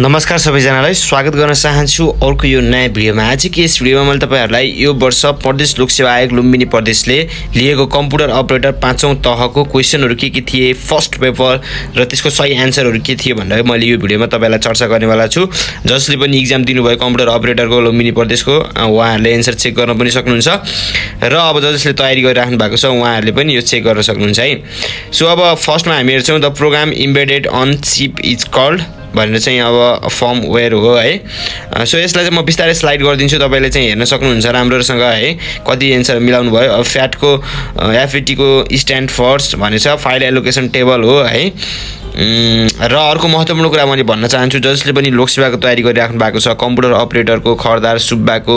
नमस्कार सबैजनालाई स्वागत गर्न चाहन्छु अर्को यो नयाँ भिडियोमा। आजको यस भिडियोमा मैले तपाईँहरूलाई यो वर्ष प्रदेश लोकसेवा आयोग लुम्बिनी प्रदेशले लिएको कम्प्युटर अपरेटर पाँचौँ तहको क्वेसनहरू के के थिए फर्स्ट पेपर र त्यसको सही एन्सरहरू के थिए भनेर मैले यो भिडियोमा तपाईँलाई चर्चा गर्नेवाला छु। जसले पनि इक्जाम दिनुभयो कम्प्युटर अपरेटरको लुम्बिनी प्रदेशको उहाँहरूले एन्सर चेक गर्न पनि सक्नुहुन्छ। र अब जसले तयारी गरिराख्नु भएको छ उहाँहरूले पनि यो चेक गर्न सक्नुहुन्छ है। सो अब फर्स्टमा हामी हेर्छौँ the program embedded on chip is called. भनेर चाहिँ अब फर्म वेयर हो है। सो यसलाई चाहिँ म बिस्तारै स्लाइड गरिदिन्छु तपाईँले चाहिँ हेर्न सक्नुहुन्छ राम्रोसँग है। कति एन्सर मिलाउनु भयो। अब फ्याटको एफइटीको स्ट्यान्ड फर्स्ट भनेछ। फाइल एलोकेसन टेबल हो है। र अर्को महत्त्वपूर्ण कुरा मैले भन्न चाहन्छु जसले पनि लोकसेवाको तयारी गरिराख्नु भएको छ कम्प्युटर अपरेटरको खरदार सुब्बाको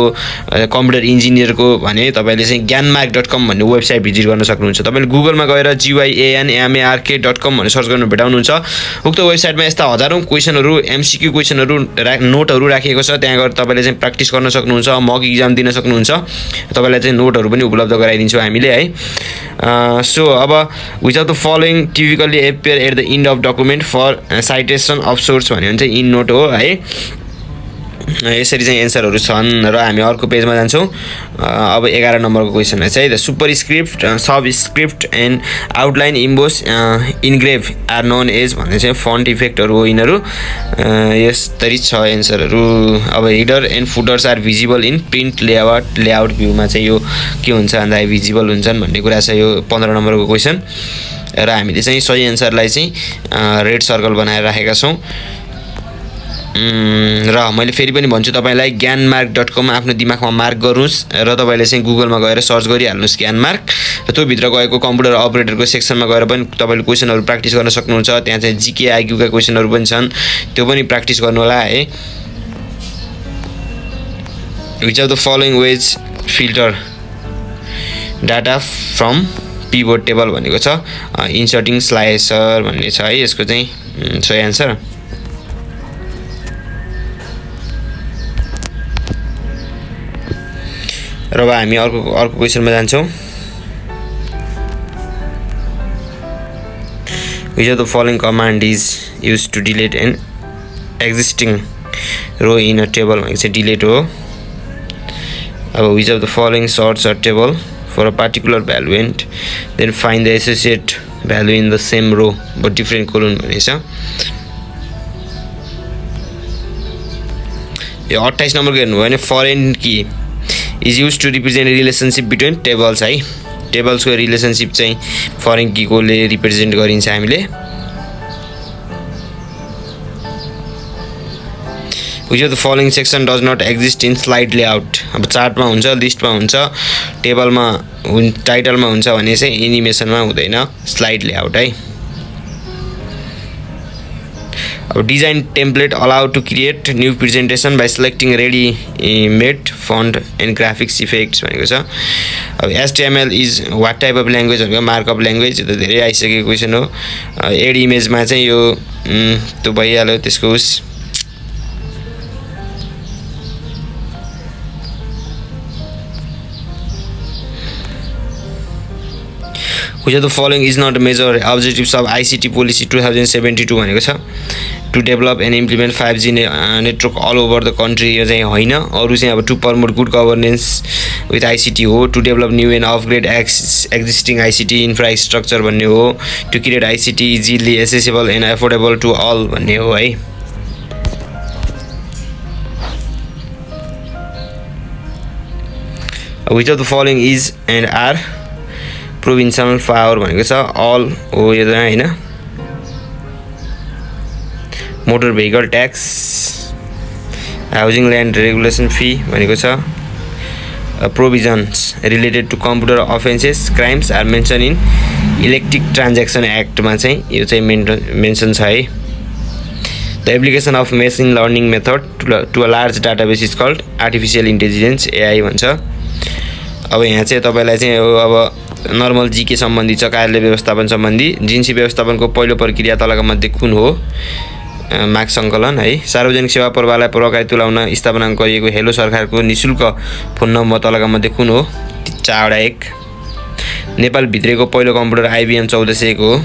कम्प्युटर इन्जिनियरको भने तपाईँले चाहिँ ज्ञानमार्क डट कम भन्ने वेबसाइट भिजिट गर्न सक्नुहुन्छ। तपाईँले गुगलमा गएर जिवाइएनएमएआरके डट कम भनेर सर्च गर्नु भेटाउनुहुन्छ। उक्त वेबसाइटमा यस्ता हजारौँ क्वेसनहरू एमसिक्यू क्वेसनहरू रा नोटहरू राखिएको छ। त्यहाँ गएर तपाईँले चाहिँ प्र्याक्टिस गर्न सक्नुहुन्छ मक इक्जाम दिन सक्नुहुन्छ। तपाईँलाई चाहिँ नोटहरू पनि उपलब्ध गराइदिन्छौँ हामीले है। सो अब which of the following typically appear at the end of document for citation of source भन्यो भने चाहिँ इन नोट हो है। यसरी चाहिँ एन्सरहरू छन् र हामी अर्को पेजमा जान्छौँ। अब एघार नम्बरको क्वेसनमा चाहिँ the superscript subscript and outline emboss engrave are known as भन्ने चाहिँ फन्ट इफेक्टहरू हो यिनीहरू। यसरी छ एन्सरहरू अब header and footers are visible in print layout layout भ्यूमा चाहिँ यो के हुन्छ भन्दाखेरि भिजिबल हुन्छन् भन्ने कुरा छ यो पन्ध्र नम्बरको क्वेसन र हामीले चाहिँ सही एन्सरलाई चाहिँ रेड सर्कल बनाएर राखेका छौँ। र मैले फेरि पनि भन्छु तपाईँलाई ज्ञान मार्क डट कम आफ्नो दिमागमा मार्क गर्नुहोस् र तपाईँले चाहिँ गुगलमा गएर सर्च गरिहाल्नुहोस् ज्ञान मार्क र त्योभित्र गएको कम्प्युटर अपरेटरको सेक्सनमा गएर पनि तपाईँले क्वेसनहरू प्र्याक्टिस गर्न सक्नुहुन्छ। त्यहाँ चाहिँ जिके आइक्यूका क्वेसनहरू पनि छन्। त्यो पनि प्र्याक्टिस गर्नु होला है। Which of the following ways filter. Data from pivot table भनेको छ। इन्सर्टिङ स्लाइसर भन्ने छ है यसको चाहिँ सही एन्सर र अब हामी अर्को अर्को क्वेसनमा जान्छौँ। Which of the following command is use to delete an existing row in a table भनेको चाहिँ डिलेट हो। अब which of the following sorts a table for a particular value and then find the associate value in the same row but different column भनेछ यो अट्ठाइस नम्बरको हेर्नुभयो भने foreign key is use to represent relationship between tables है टेबल्सको relationship चाहिँ foreign किकोले रिप्रेजेन्ट गरिन्छ हामीले which of the following section does not exist in slide layout अब चार्टमा हुन्छ लिस्टमा हुन्छ टेबलमा हुन् टाइटलमा हुन्छ भने चाहिँ एनिमेसनमा हुँदैन स्लाइड लेआउट है। अब design template allow to create new presentation by selecting ready made font and graphics effects भनेको छ। अब HTML is what type of language भनेको मार्कअप ल्याङ्ग्वेज त धेरै आइसकेको क्वेसन हो। एड इमेजमा चाहिँ यो त्यो भइहाल्यो त्यसको उस। Which of the following is not major objectives of ICT policy two thousand seventy two भनेको छ। To develop and implement five G network all over the country यो चाहिँ होइन। अरू चाहिँ अब to promote good governance with ICT हो। To develop new and upgrade X existing ICT infrastructure भन्ने हो। To create ICT easily accessible and affordable to all भन्ने हो है। Which of the following is and are provincial power भनेको छ all हो यो होइन। Motor vehicle tax housing land regulation fee भनेको छ। Provisions related to computer offenses crimes are mention in electric transaction एक्टमा चाहिँ यो चाहिँ मेन्ट मेन्सन छ है। The application of machine learning method to to a large database is called artificial intelligence AI भन्छ। अब यहाँ चाहिँ तपाईँलाई चाहिँ अब नर्मल जिके सम्बन्धी छ कार्यालय व्यवस्थापन सम्बन्धी जिन्सी व्यवस्थापनको पहिलो प्रक्रिया तलका मध्ये कुन हो? माग सङ्कलन है। सार्वजनिक सेवा प्रवाहलाई प्रभावकारी तुलाउन स्थापना गरिएको हेलो सरकारको नि शुल्क फोन नम्बर तलका मध्ये कुन हो? चारवटा एक। नेपालभित्रको पहिलो कम्प्युटर आइबिएम चौध सयको हो।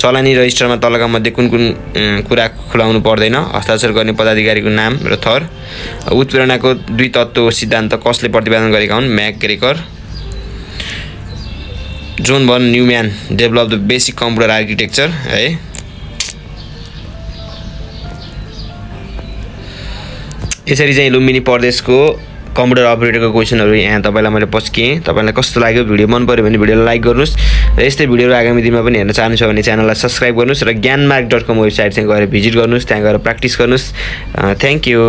चलानी रजिस्टरमा तलका मध्ये कुन कुन कुरा खुलाउनु पर्दैन हस्ताक्षर गर्ने पदाधिकारीको नाम र थर। उत्प्रेरणाको दुई तत्त्व सिद्धान्त कसले प्रतिपादन गरेका हुन्? MAC ग्रेकर। John von Neumann develop the basic computer architecture है यसरी चाहिँ लुम्बिनी प्रदेशको कम्प्युटर अपरेटरको क्वेसनहरू यहाँ तपाईँलाई मैले पस्किएँ। तपाईँलाई कस्तो लाग्यो? भिडियो मन पऱ्यो भने भिडियोलाई लाइक गर्नुहोस्। र यस्तै भिडियोहरू आगामी दिनमा पनि हेर्न चाहनुहुन्छ भने च्यानललाई सब्सक्राइब गर्नुहोस् र ज्ञानमार्क डट कम वेबसाइट चाहिँ गएर भिजिट गर्नुहोस्। त्यहाँ गएर प्र्याक्टिस गर्नुहोस्। Thank you